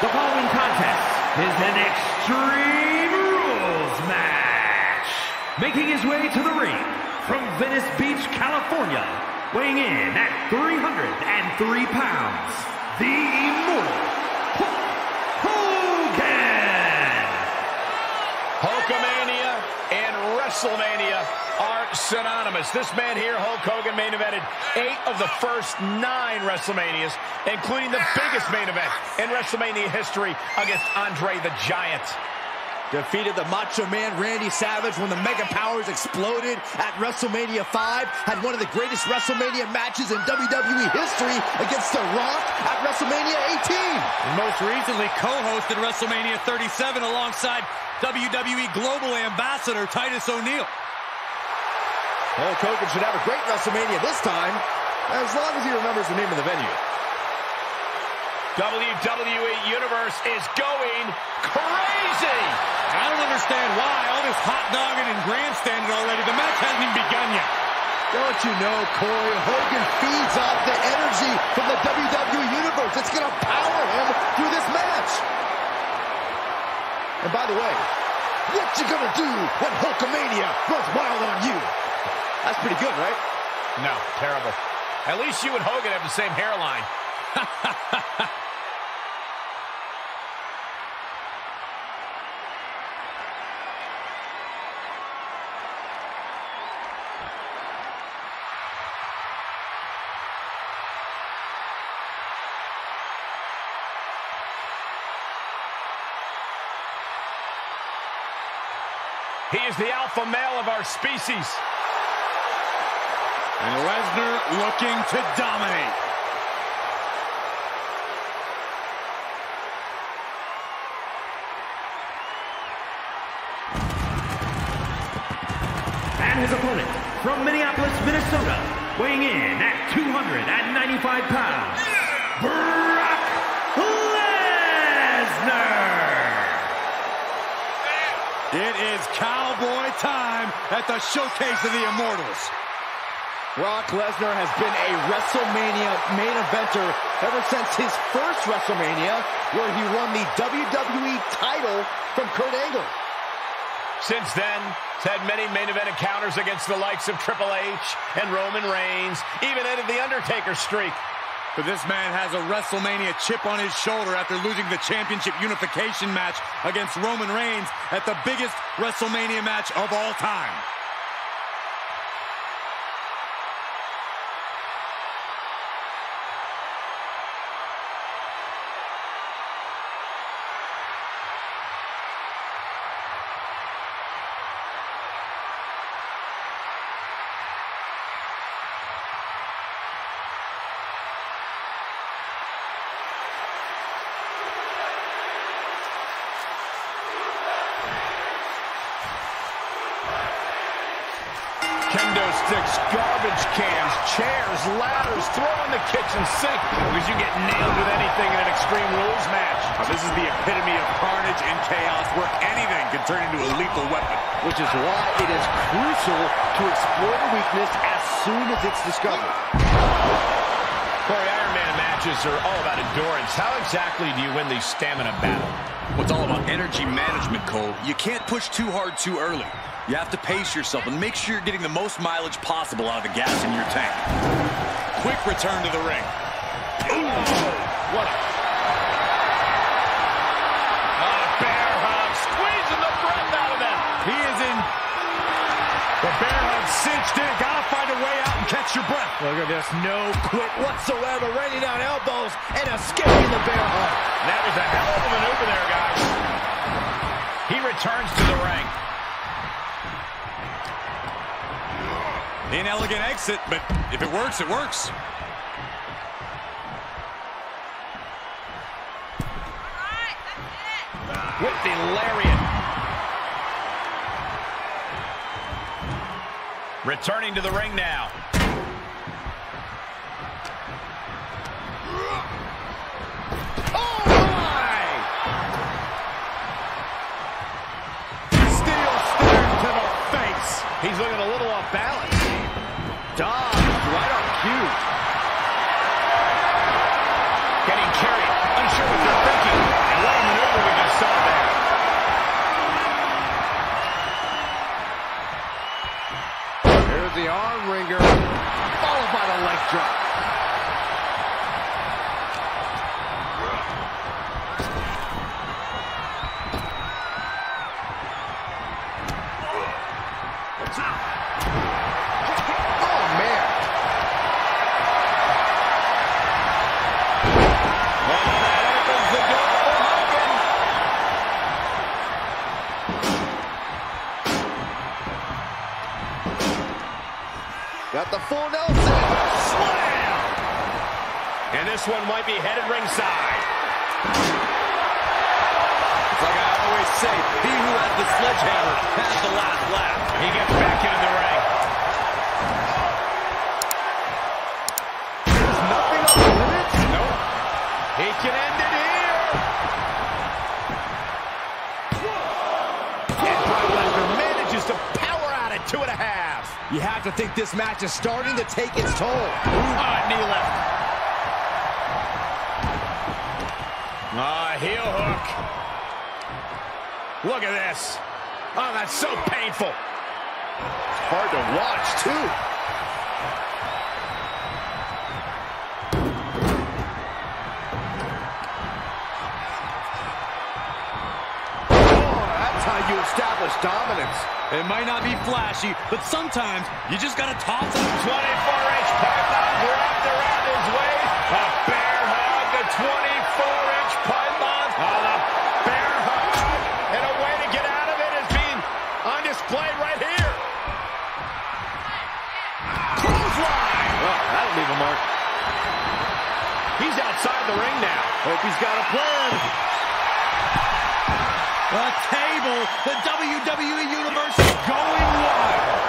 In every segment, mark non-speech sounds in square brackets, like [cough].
The following contest is an Extreme Rules match. Making his way to the ring from Venice Beach, California, weighing in at 303 pounds, the Immortal Hulk Hogan. Hulkamania WrestleMania are synonymous. This man here, Hulk Hogan, main evented eight of the first nine WrestleManias, including the biggest main event in WrestleMania history against Andre the Giant. Defeated the Macho Man Randy Savage when the Mega Powers exploded at WrestleMania 5. Had one of the greatest WrestleMania matches in WWE history against The Rock at WrestleMania 18. And most recently co-hosted WrestleMania 37 alongside WWE Global Ambassador Titus O'Neil. Hulk Hogan should have a great WrestleMania this time, as long as he remembers the name of the venue. WWE Universe is going crazy. I don't understand why all this hot dogging and grandstanding already. The match hasn't even begun yet. Don't you know, Corey, Hogan feeds off the energy from the WWE Universe. It's going to power him through this match. And by the way, what you gonna do when Hulkamania runs wild on you? That's pretty good, right? No, terrible. At least you and Hogan have the same hairline. [laughs] He is the alpha male of our species. And Lesnar looking to dominate. And his opponent from Minneapolis, Minnesota, weighing in at 295 pounds, Brock It is cowboy time at the Showcase of the Immortals. Brock Lesnar has been a WrestleMania main eventer ever since his first WrestleMania, where he won the WWE title from Kurt Angle. Since then, he's had many main event encounters against the likes of Triple H and Roman Reigns, even ended the Undertaker streak. But this man has a WrestleMania chip on his shoulder after losing the championship unification match against Roman Reigns at the biggest WrestleMania match of all time. Sticks, garbage cans, chairs, ladders, throw in the kitchen sink because you get nailed with anything in an Extreme Rules match. Now, this is the epitome of carnage and chaos where anything can turn into a lethal weapon. which is why it is crucial to explore the weakness as soon as it's discovered. Matches are all about endurance. How exactly do you win the stamina battle? Well, it's all about energy management, Cole. You can't push too hard too early. You have to pace yourself and make sure you're getting the most mileage possible out of the gas in your tank. Quick return to the ring. What a... hug in. Gotta find a way out and catch your breath. Look at this, no quit whatsoever, raining down elbows and escaping the bear hug. That was a hell of a maneuver there, guys. He returns to the ring. Inelegant exit, but if it works, it works. with the lariat. Returning to the ring now. Oh, my! Steel stare to the face. He's looking a little off balance. Dodge right on cue. Getting carried, unsure arm Got the full Nelson. Slam! And this one might be headed ringside. It's like I always say, he who has the sledgehammer has the last laugh. He gets back into the ring. You have to think this match is starting to take its toll. Ah, knee left. Ah, heel hook. Look at this. Oh, that's so painful. Hard to watch, too. Oh, that's how you establish dominance. It might not be flashy, but sometimes you just gotta toss it. 24-inch python wrapped around his waist. A bear hug, the 24-inch python. Oh, the bear hug. And a way to get out of it is being on display right here. Clothesline. Oh, that'll leave a mark. He's outside the ring now. Hope he's got a plan. A table. The WWE Universe is going wild.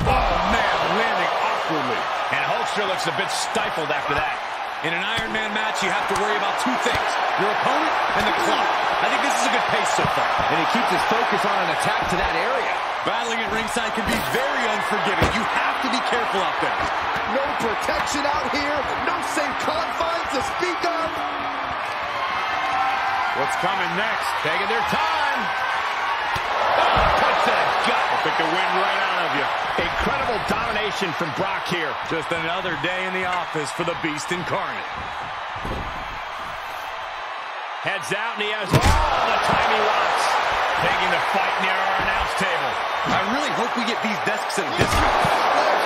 Oh, man, landing awkwardly. And Hulkster looks a bit stifled after that. In an Iron Man match, you have to worry about two things. Your opponent and the clock. I think this is a good pace so far. And he keeps his focus on an attack to that area. Battling at ringside can be very unforgiving. You have to be careful out there. No protection out here. No safe confines to speak of. What's coming next? Taking their time. Oh, punch to the gut. Took the wind right out of you. Incredible domination from Brock here. Just another day in the office for the Beast Incarnate. Heads out, and he has all the time he wants. Taking the fight near our announce table. I really hope we get these desks at a discount.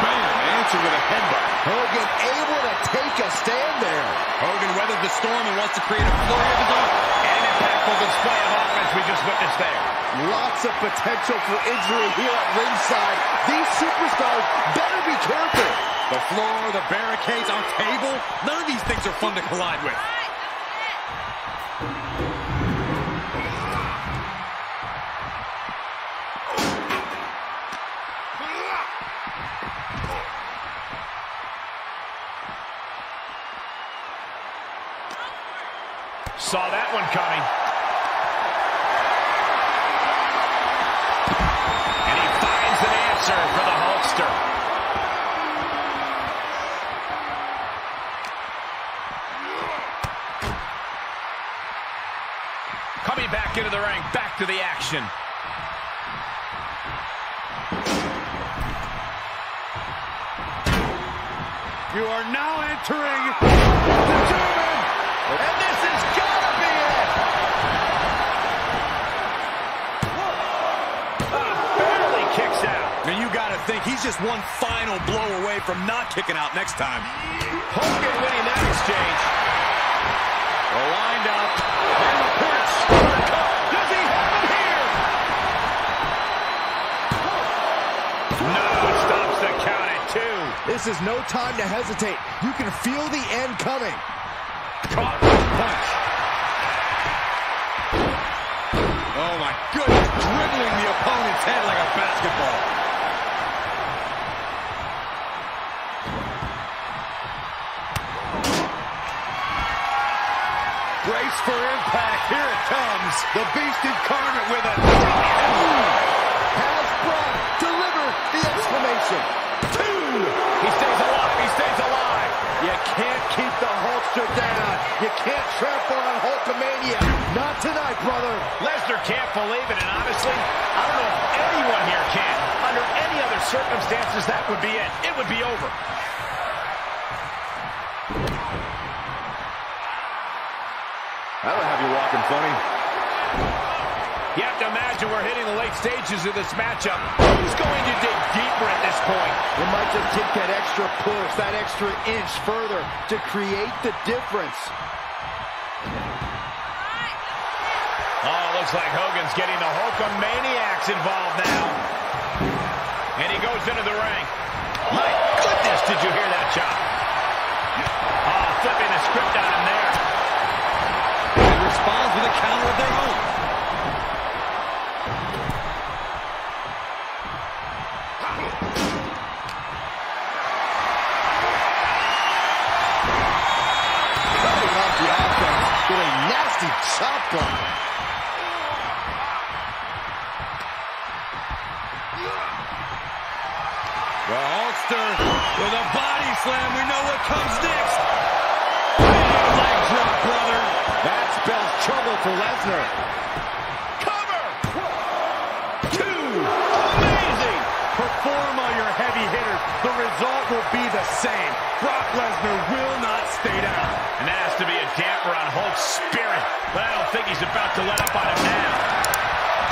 Bam, answered with a headbutt. Hogan able to take a stand there. Hogan weathered the storm and wants to create a flurry of his own. An impactful display of offense we just witnessed there. Lots of potential for injury here at ringside. These superstars better be careful. The floor, the barricades, our table. None of these things are fun to collide with. Saw that one coming. And he finds an answer for the Hulkster. Coming back into the ring, back to the action. You are now entering the German. Think he's just one final blow away from not kicking out next time. Hogan winning that exchange. Well, lined up. And the punch. Does he have it here? No, stops the count at two. This is no time to hesitate. You can feel the end coming. Caught with punch. Oh, my goodness. Dribbling the opponent's head like a basketball. Brace for impact. Here it comes. The beast incarnate with it. Has Brock the exclamation. Two. He stays alive. He stays alive. You can't keep the Hulkster down. You can't trample on Hulkamania. Not tonight, brother. Lesnar can't believe it, and honestly, I don't know if anyone here can. Under any other circumstances, that would be it. It would be over. Walking funny. You have to imagine we're hitting the late stages of this matchup. Who's going to dig deeper at this point? It might just take that extra push, that extra inch further to create the difference. Oh, looks like Hogan's getting the Hulkamaniacs involved now. And he goes into the ring. My goodness, did you hear that chop? Oh, flipping the script on him there. Responds with a counter of their own. Cutting off the offense with a nasty chop block. The Hulkster with a body slam. We know what comes next. Trouble for Lesnar. Cover! Two! Amazing! Perform all your heavy hitters. The result will be the same. Brock Lesnar will not stay down. And that has to be a damper on Hulk's spirit. But I don't think he's about to let up on him now.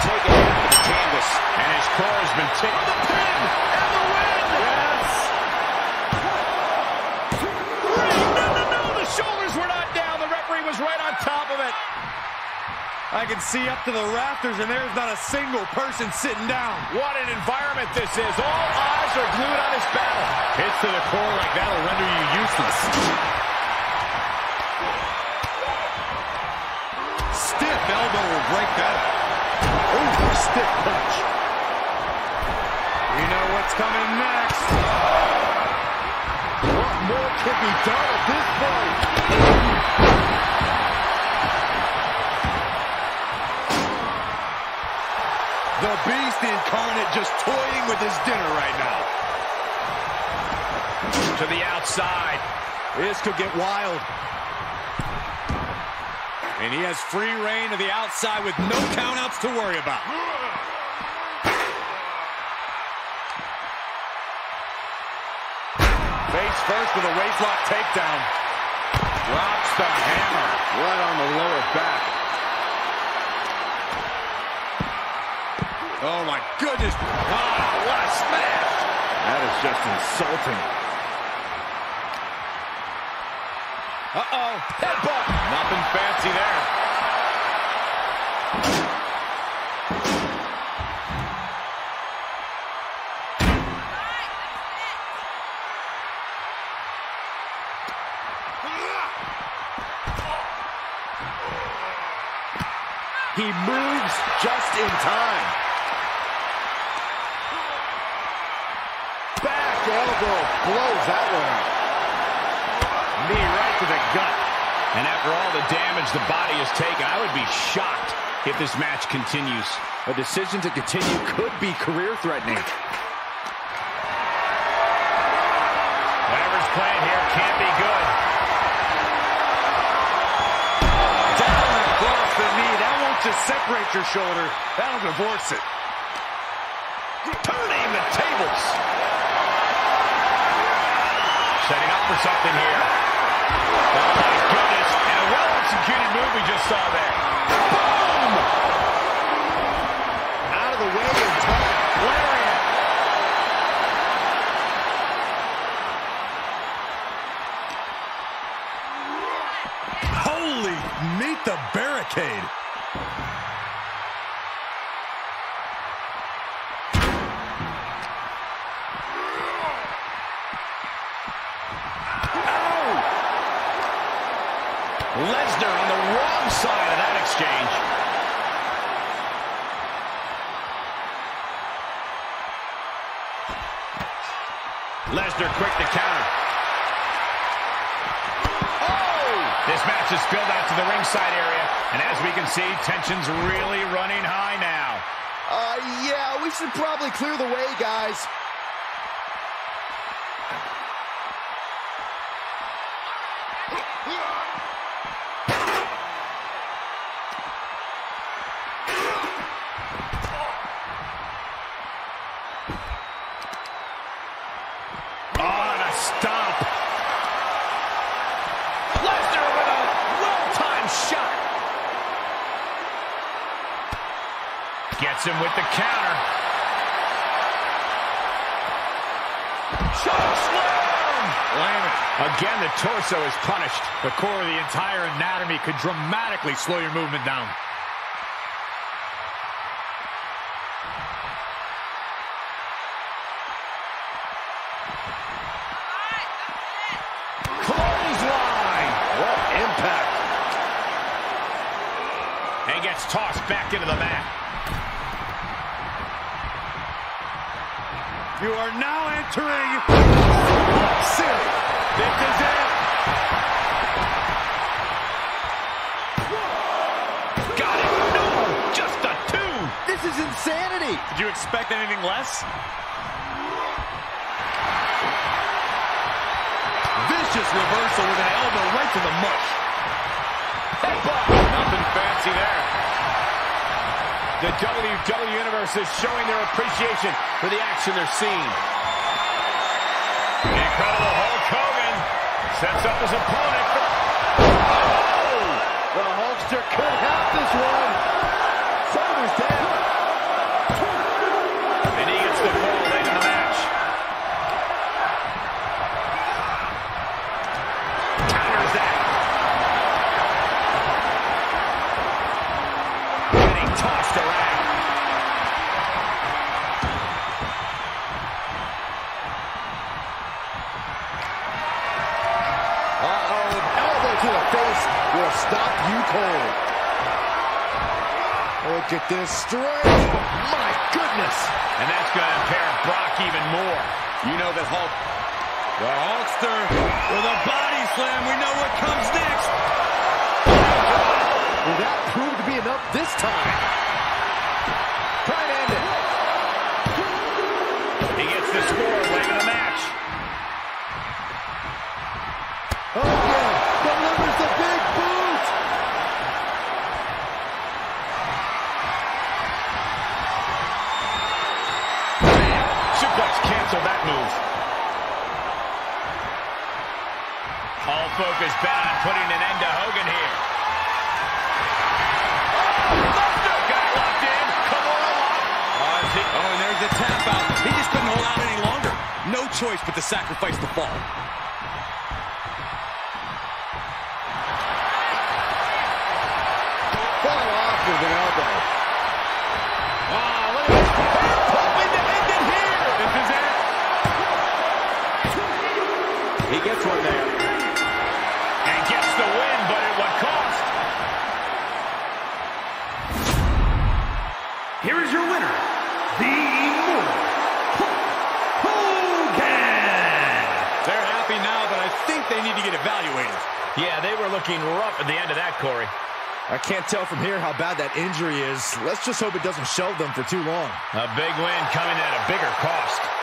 Taking it out of the canvas. And his core has been ticked. The pin! And the win! Yes! Three! No, no, no! The shoulders were not down. The referee was right on top of it. I can see up to the rafters, and there's not a single person sitting down. What an environment this is. All eyes are glued on this battle. Hits to the core like that'll render you useless. Stiff elbow will break that up. Ooh, stiff punch. We know what's coming next. What more could be done at this point? Incarnate just toying with his dinner right now. To the outside. This could get wild. And he has free reign to the outside with no countouts to worry about. Face first with a waistlock takedown. Drops the hammer right on the lower back. Oh my goodness. Ah, what a smash. That is just insulting. Uh-oh. Headbutt. Nothing fancy there. He moves just in time. Elbow blows that one out. Knee right to the gut. And after all the damage the body has taken, I would be shocked if this match continues. A decision to continue could be career-threatening. Whatever's playing here can't be good. Down across the knee. That won't just separate your shoulder. That'll divorce it. Turning the tables. Setting up for something here. Oh, my goodness. And a well-executed move we just saw there. Boom! Out of the way in time. Lariat. Holy, meet the barricade. Lesnar on the wrong side of that exchange. Lesnar quick to counter. Oh! This match just spilled out to the ringside area. And as we can see, tension's really running high now. Uh, yeah, we should probably clear the way, guys. Him with the counter. Slam! Again, the torso is punished. The core of the entire anatomy could dramatically slow your movement down. Clothesline! What impact. And gets tossed back into the mat. You are now entering. City. This is it. Got it! No! Just a two! This is insanity. Did you expect anything less? Vicious reversal with an elbow right to the mush. Nothing fancy there. The WWE Universe is showing their appreciation for the action they're seeing. Incredible Hulk Hogan sets up his opponent. Oh! The Hulkster could have this one. Shoulders down. Look at this strength. My goodness. And that's going to impair Brock even more. You know that Hulk. The Hulkster with a body slam. We know what comes next. Will that prove to be enough this time? Try and end it. He gets the score All bent on putting an end to Hogan here. Lesnar got locked in. Kimura lock. Oh, is he- Oh, and there's the tap out. He just couldn't hold out any longer. No choice but to sacrifice the fall. Fell off with an elbow. Ah, look at this. Hoping to end it here. This is it. He gets one there. Looking rough at the end of that, Corey. I can't tell from here how bad that injury is. Let's just hope it doesn't shelve them for too long. A big win coming at a bigger cost.